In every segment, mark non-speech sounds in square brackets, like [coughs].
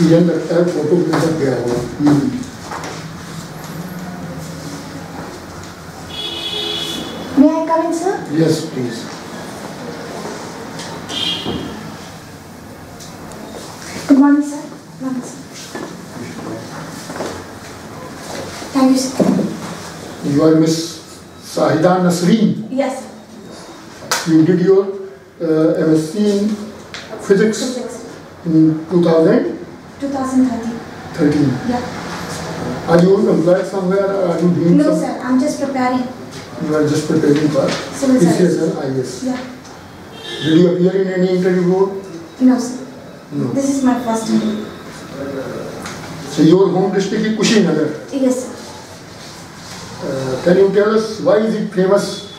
लगता है फोटो गया होगा May I come in, sir? Yes, please. Good morning, sir. Good morning. Thank you, sir. You are Miss Shahida Nasreen. Yes. You did your uh, MSc in physics, physics. in 2000. 2013. 2013. Yeah. Are you employed somewhere or are you doing No, some? sir, I'm just preparing. You are just preparing for Civil service. IS. Yeah. Did you appear in any interview board? No, sir. No. This is my first interview. So your home district is Kushinagar. Yes, sir. Uh, can you tell us why is it famous?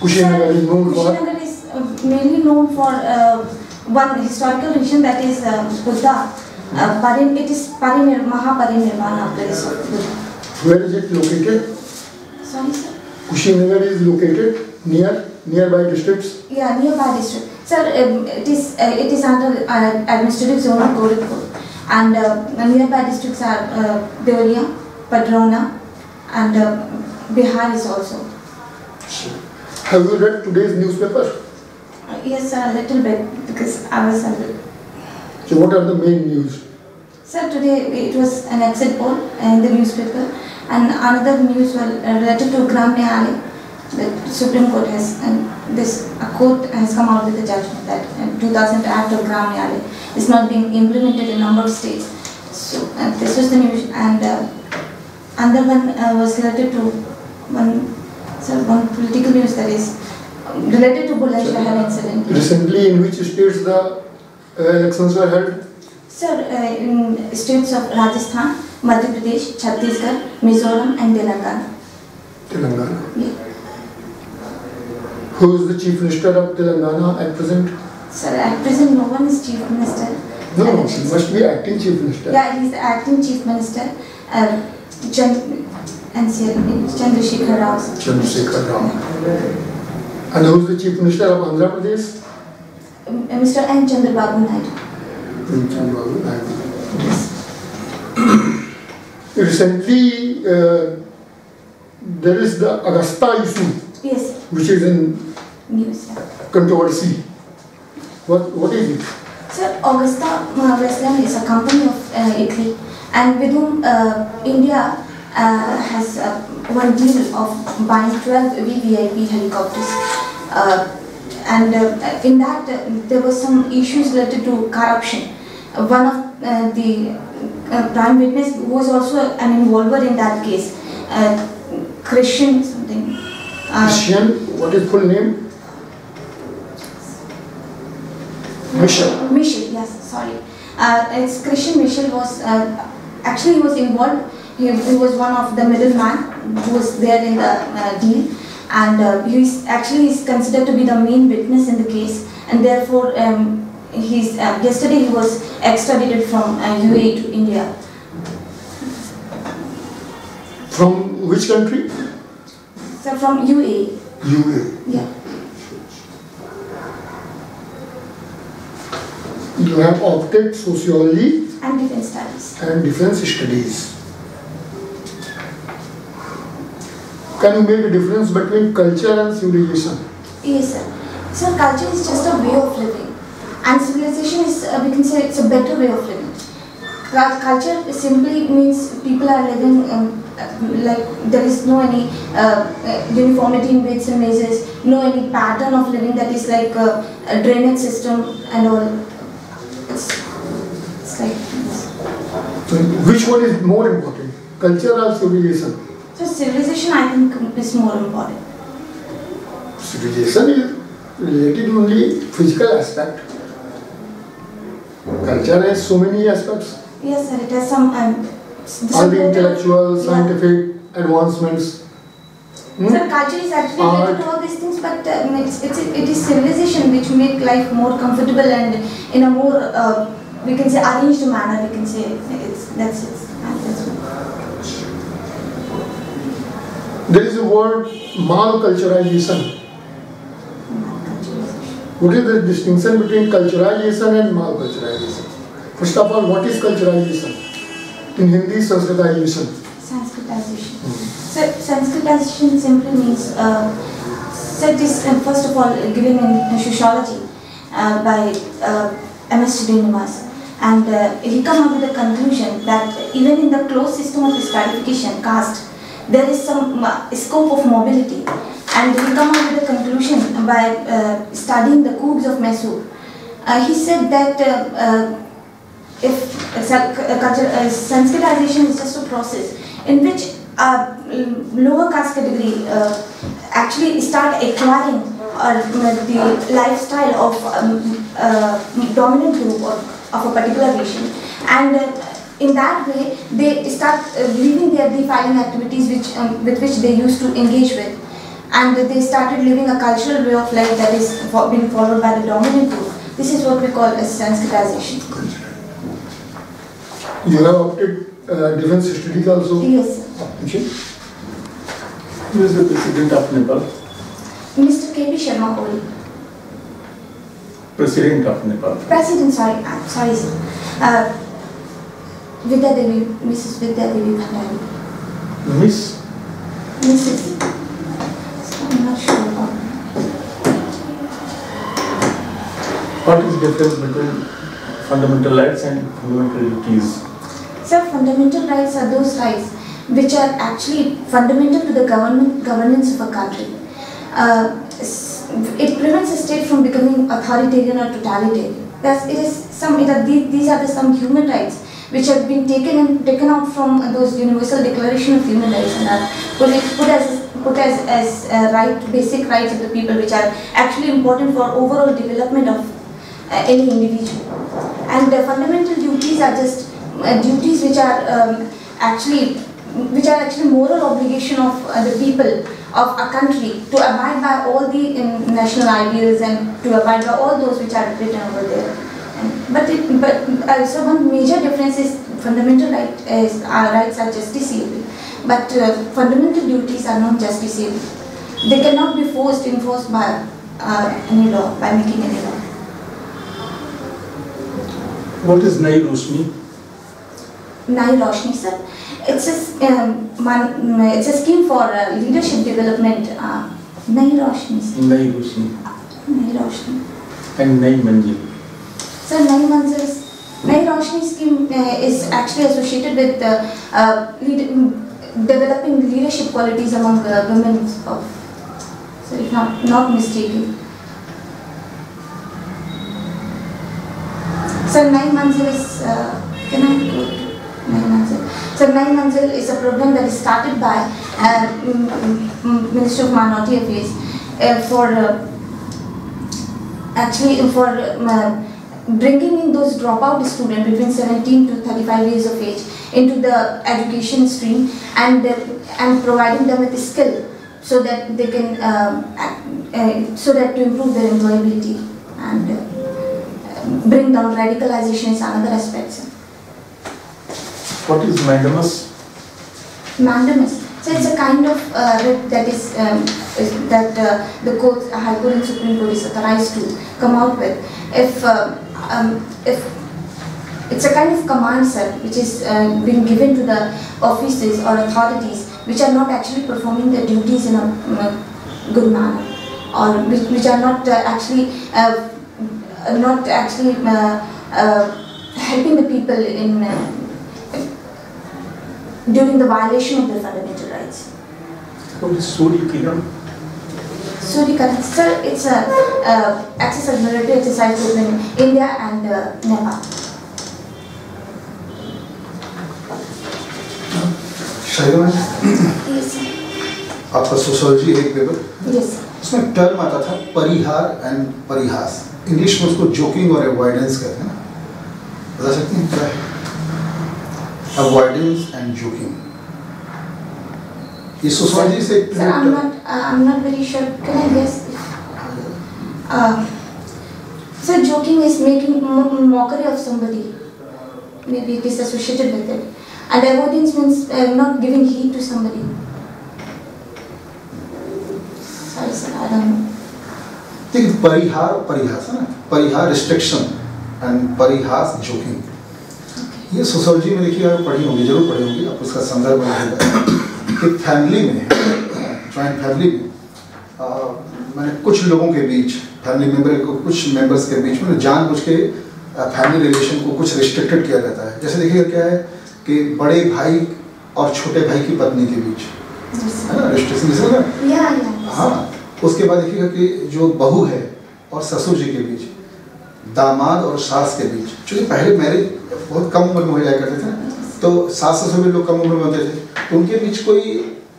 Kushinagar is known for. Kushinagar is uh, mainly known for uh, one historical region that is uh, Buddha. Uh, Parin, it is Parinir, Mahaparinirvana place of Buddha. Where is it located? Sorry, sir. Kushinagar is located near nearby districts. Yeah, nearby district. Sir, um, it is uh, it is under uh, administrative zone of Gorakhpur, and uh, nearby districts are uh, Deoria, Padrauna, and uh, Bihar is also. Have you read today's newspaper? Uh, yes, sir, a little bit because I was under. So what are the main news? Sir, today it was an exit poll in the newspaper, and another news was uh, related to Gram Nyayalaya. The Supreme Court has, and this a court has come out with a judgment that uh, 2000 Act of Gram Nyayalaya is not being implemented in a number of states. So uh, this was the news, and uh, another one uh, was related to one, sir, one political news that is related to Bulandshahr incident. Recently, in which states the uh, elections were held? Sir, uh, in states of Rajasthan, Madhya Pradesh, Chhattisgarh, Mizoram and Telangana. Telangana. Yeah. Who is the chief minister of Telangana at present? Sir, at present no one is chief minister. No, Uh, he must be acting chief minister. Yeah, he is acting chief minister. Uh, Chand- Chandrasekhar Rao. Chandrasekhar Rao. And who is the chief minister of Andhra Pradesh? Uh, Mr. N. Chandrababu Naidu. Chandrababu Naidu. [clears throat] Recently, uh, there is the Agusta issue, Yes, which is in news. controversy. What, what is it? Sir, Agusta uh, Westland is a company of uh, Italy, and with whom uh, India uh, has uh, one deal of buying 12 VVIP helicopters. And uh, in that, uh, there were some issues related to corruption. Uh, one of uh, the uh, prime witness who was also an involver in that case, uh, Christian something. Christian, what is full name? Michel. Michel, yes, sorry. Uh, it's Christian Michel was uh, actually he was involved. He, he was one of the middleman who was there in the uh, deal, and uh, he's actually he's considered to be the main witness in the case, and therefore um, he's uh, yesterday he was extradited from uh, UAE to India. From which country? So from UAE, UAE? yeah. You have opted sociology And defense studies. and defense studies. Can you make a difference between culture and civilization? Yes, sir. So culture is just a way of living, and civilization is, uh, we can say, it's a better way of living. Cul- Culture simply means people are living um, like there is no any uh, uh, uniformity in weights and measures, no any pattern of living that is like uh, a drainage system and all. It's, it's like this. So which one is more important, culture or civilization? So civilization, I think, is more important. Civilization is related only physical aspect. Culture has so many aspects. Yes, sir. It has some. Um, All the intellectual, yeah. scientific advancements. Hmm? Sir, culture is actually Art. related to all these things, but um, it's, it's, it is civilization which make life more comfortable and in a more, uh, we can say, arranged manner, we can say. It's, that's it. And that's all. There is a word malculturalization. What is the distinction between culturalization and malculturalization? First of all, what is culturalization? In Hindi, Sanskritization. Sanskritization. So Sanskritization simply means, uh, so it is uh, first of all given in sociology uh, by uh, M.S. Srinivas. And uh, he come up with the conclusion that even in the closed system of stratification, caste, there is some scope of mobility. And he come up with a conclusion by uh, studying the Coorgs of Mysore. Uh, he said that uh, uh, if uh, uh, uh, Sanskritization is just a process in which mm, lower caste category actually start acquiring the lifestyle of um, dominant group or of a particular nation and in that way they start uh, leaving their defiling activities which um, with which they used to engage with and they started living a cultural way of life that is being followed by the dominant group this is what we call as sanskritization You have opted uh, defense studies also. yes sir. Okay. Who is the president of Nepal? mr kp sharma oli President of Nepal. President, sorry, I'm sorry, sir. Uh, Vidya Devi, Mrs. Vidya Devi Bhandari. Miss Mrs. I'm not sure about. What is difference between fundamental rights and fundamental duties? Sir, fundamental rights are those rights which are actually fundamental to the government governance of a country. Uh, it prevents a state from becoming authoritarian or totalitarian. Thus, it is some. It are, these, these are the some human rights which have been taken and taken out from those Universal Declaration of Human Rights and are put, as put as as uh, right basic rights of the people, which are actually important for overall development of uh, any individual. And the fundamental duties are just uh, duties which are um, actually which are actually moral obligation of uh, the people of a country to abide by all the national ideals and to abide by all those which are written over there. But it, but uh, so one major difference is fundamental right is our rights are justiciable, but uh, fundamental duties are not justiciable. They cannot be forced enforced by uh, any law by making any law. What is Nai Roshni? Nai Roshni sir. It's a, um, mm, it's a scheme for uh, leadership development. Uh, Nai Roshni sir. Nai Roshni Nai Roshni. and Nai Manzil. Sir, Nai Manzil is, Nai Roshni scheme uh, is actually associated with uh, uh, mm, developing leadership qualities among uh, women of, so if not, not mistaken. Sir, Nai Manzil is, uh, can I go to? So Nai Manzil is a program that is started by uh, mm, mm, Minister of Minority Affairs for actually for bringing in those dropout students between 17 to 35 years of age into the education stream and uh, and providing them with a skill so that they can um, act- uh, so that to improve their employability and uh, bring down radicalization is another aspect. What is mandamus? Mandamus. So it's a kind of uh, that is, um, is that uh, the court, High Court and Supreme Court is authorized to come out with. If uh, um, if it's a kind of command, sir, which is uh, being given to the offices or authorities which are not actually performing their duties in a, in a good manner, or which, which are not uh, actually uh, not actually uh, uh, helping the people in. Uh, during the violation of their fundamental rights. Is Suri Kathisar, it's an uh, access and military exercise between India and uh, Nepal. आपका sociology एक paper उसमें term आता था परिहार and परिहास. English में उसको joking और avoidance कहते हैं बता सकती हैं क्या है? अवॉइडेंस एंड जोकिंग ये सोशोलॉजी से Sir, I'm not, uh, I'm not very sure. Can I guess? Uh, so joking is making mockery of somebody. Maybe it is associated with it. And avoidance means uh, not giving heed to somebody. Sorry, sir, I don't know. और परिहास है ना परिहार restriction and परिहास joking ये sociology में देखिए आप पढ़ी होंगी ज़रूर पढ़ी होंगी आप उसका संदर्भ होगा कि फैमिली में जॉइंट फैमिली में आ, मैंने कुछ लोगों के बीच फैमिली मेंबर को कुछ मेंबर्स के बीच में जानबूझ के फैमिली रिलेशन को कुछ रिस्ट्रिक्टेड किया जाता है। जैसे देखिए क्या है कि बड़े भाई और छोटे भाई की पत्नी के बीच है ना? रिस्ट्रिक्शन. हाँ। उसके बाद देखिएगा कि जो बहू है और ससुर जी के बीच दामाद और सास के बीच क्योंकि पहले मैरिज बहुत कम उम्र में हो जाया करते थे तो सास ससुर भी लोग कम उम्र में होते थे। तो उनके बीच कोई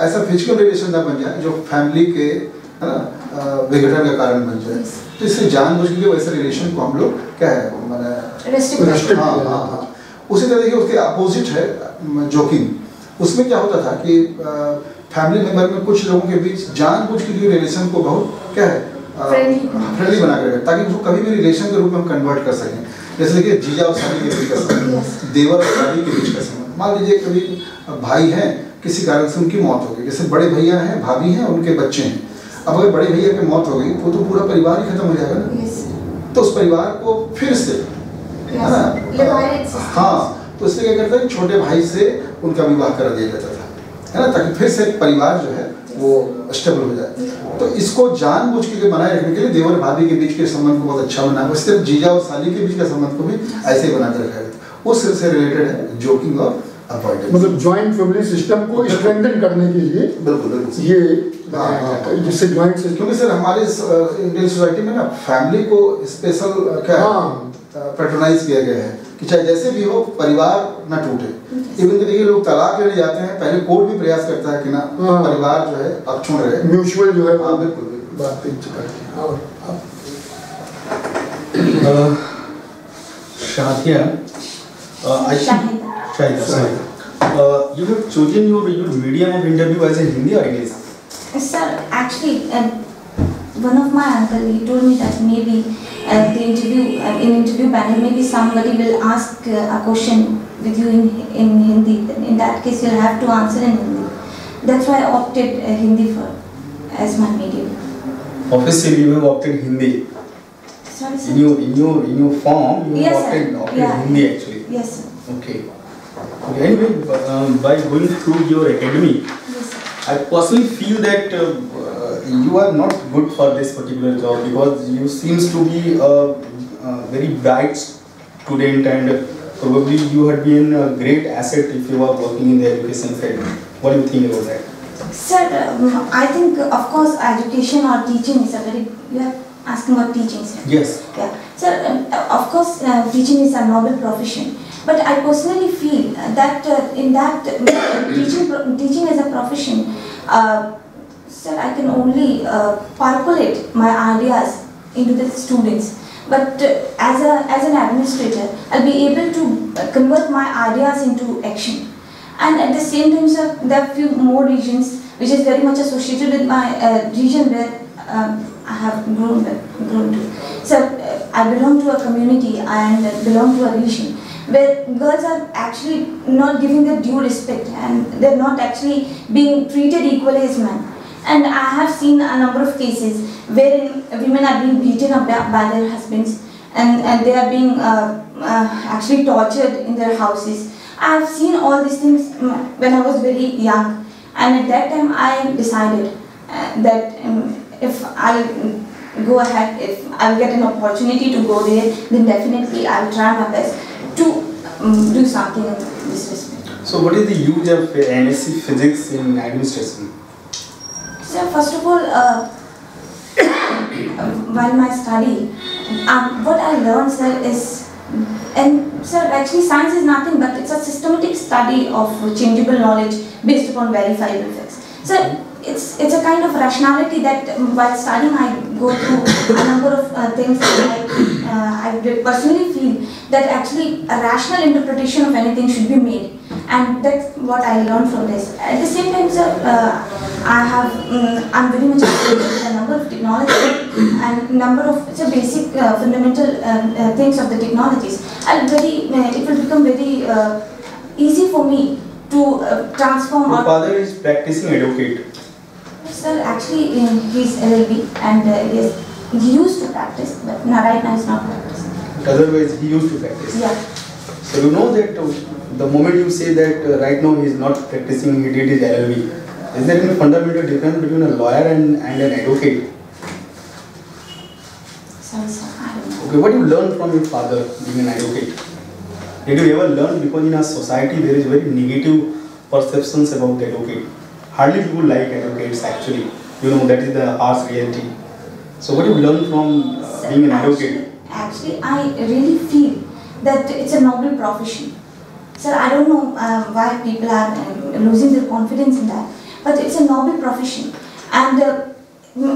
ऐसा फ़िज़िकल रिलेशन ना बन जाए जो फैमिली के है ना विघटन का कारण बन जाए। तो इससे जानबूझ के वैसे रिलेशन को हम लोग क्या है मैंने हाँ। हाँ हाँ उसी तरह देखिए उसके अपोजिट है जोकिंग उसमें क्या होता था कि फैमिली मेंबर में कुछ लोगों के बीच जानबूझ के लिए रिलेशन को बहुत क्या है फ्रेंडली बना कर ताकि उसको कभी भी रिलेशन के रूप में हम कन्वर्ट कर सकें। जैसे देखिए जीजा और शादी के बीच का संबंध देवर और शादी के बीच का संबंध। मान लीजिए कभी भाई हैं किसी कारण से उनकी मौत हो गई। जैसे बड़े भैया हैं भाभी हैं उनके बच्चे हैं। अब अगर बड़े भैया की मौत हो गई वो तो पूरा परिवार ही खत्म हो जाएगा ना। तो उस परिवार को फिर से है ना. हाँ तो इसलिए क्या करते हैं? छोटे भाई से उनका विवाह करा दिया जाता था। है ना? ताकि फिर से परिवार जो है वो स्टेबल हो जाए। तो इसको जानबूझ के बनाए रखने के लिए देवर भाभी के बीच के संबंध को बहुत अच्छा बनाया उसी तरह जीजा और साली के बीच का संबंध को भी ऐसे ही बना कर रखा गया उस से रिलेटेड है जोकिंग और मतलब जॉइंट फैमिली सिस्टम को स्ट्रेंथन करने के लिए बिल्कुल बिल्कुल। ये हाँ, हाँ, है। जिससे जॉइंट सिस्टम क्योंकि सर हमारे इंडियन सोसाइटी में ना फैमिली को स्पेशल क्या हाँ। पेट्रोनाइज किया गया है। कि चाहे जैसे भी हो परिवार न टूटे इवन कि देखिए लोग तलाक लेने जाते हैं पहले कोर्ट भी प्रयास करता है कि ना हाँ। परिवार जो है अक्षुण रहे म्यूचुअल जो है हाँ बिल्कुल करके और Uh, uh. Shahida, sorry. Uh, you have chosen your your medium of interview as a Hindi or English. Sir, actually, uh, one of my uncle he told me that maybe uh, the interview uh, in interview panel maybe somebody will ask uh, a question with you in in Hindi. Then In that case, you'll have to answer in Hindi. That's why I opted uh, Hindi for as my medium. Obviously, you have opted Hindi. Sorry, sir. In your in your in your form, you have Yes, opted, opted Yeah. Hindi actually. Yes, sir. Okay. Anyway, um, by going through your academy, Yes. I personally feel that uh, you are not good for this particular job because you seems to be a, a very bright student and probably you had been a great asset if you are working in the education field. What do you think about that? Sir, um, I think uh, of course education or teaching is a very you are asking about teaching, sir. Yes. Yeah, sir. Um, uh, of course, uh, teaching is a noble profession, but I personally feel uh, that uh, in that uh, [coughs] teaching teaching as a profession, I can only uh, percolate my ideas into the students. But uh, as a as an administrator, I'll be able to uh, convert my ideas into action. And at the same time, sir, there are few more regions which is very much associated with my uh, region where um, I have grown grown to. So uh, I belong to a community and belong to a region where girls are actually not giving the due respect and they're not actually being treated equally as men. And I have seen a number of cases wherein women are being beaten up by their husbands and, and they are being uh, uh, actually tortured in their houses. I have seen all these things when I was very young, and at that time I decided uh, that um, if mm, go ahead, if I'll get an opportunity to go there, then definitely I'll try my best to um, do something in this respect. So, what is the use of MSc Physics in administration? So first of all, uh, while my study, um, what I learned, sir, is, and sir, actually science is nothing but it's a systematic study of changeable knowledge based upon verifiable facts. So it's it's a kind of rationality that um, while studying I go through a number of uh, things that I, uh, I personally feel that actually a rational interpretation of anything should be made and that's what I learned from this. At the same time, sir, uh, I have um, I'm very much with a number of technologies and number of so basic uh, fundamental um, uh, things of the technologies. And very uh, it will become very uh, easy for me to uh, transform Your father is practicing advocate. Sir, actually, he's LLB and uh, he, used to practice, but now right now he's not practicing. Otherwise, he used to practice. Yeah. So you know that the moment you say that uh, right now he is not practicing, he did his LLB. Is there any fundamental difference between a lawyer and, and an advocate? Sorry, sir, don't. Okay, what you learn from your father being an advocate? Did you ever learn because in our society there is very negative perceptions about the advocate. Hardly people like advocates actually. You know that is the harsh reality. So what you learn from uh, being an actually- advocate? Actually, I really feel that it's a noble profession. Sir, I don't know uh, why people are uh, losing their confidence in that, but it's a noble profession. And uh,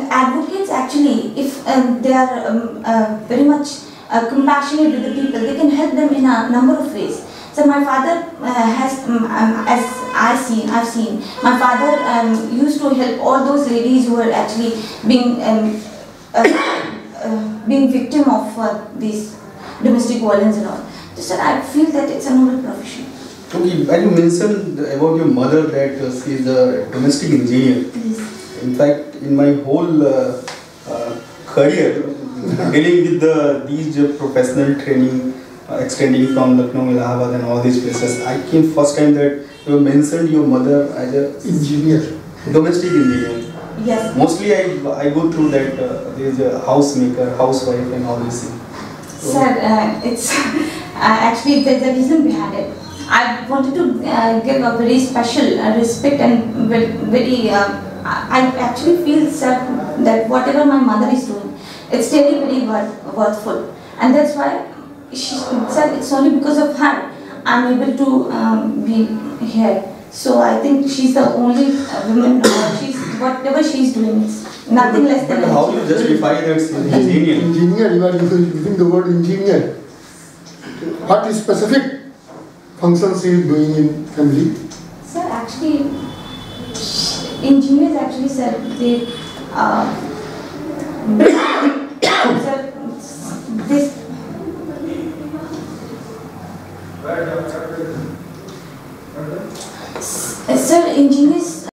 advocates actually, if um, they are um, uh, very much uh, compassionate with the people, they can help them in a number of ways. So my father has, um, um, as I seen, I've seen, my father um, used to help all those ladies who were actually being um, [coughs] being victim of these domestic violence and all. So I feel that it's a noble profession. Okay, when you mentioned about your mother that uh, she is a domestic engineer. Yes. In fact, in my whole uh, uh, career, dealing with the, these uh, professional training, uh, extending from Lucknow, Allahabad, and all these places, I came first time that you mentioned your mother as a Engineer. domestic engineer. Yes. Mostly, I, I go through that uh, there is a housemaker, housewife, and all these things. So- Sir, uh, it's uh, [laughs] actually there's a reason behind it. I wanted to uh, give a very special uh, respect and very. Uh, I I actually feel, sir, that whatever my mother is doing, it's really very worth, worthful, and that's why she said it's only because of her I'm able to um, be here. So I think she's the only uh, woman. Uh, she's whatever she's doing is nothing less than. But an how you justify that she engineer? Engineer, you are using the word engineer. What is specific functions he is doing in family? Sir, actually, engineers actually said they, uh, sir, this. S- Sir, engineers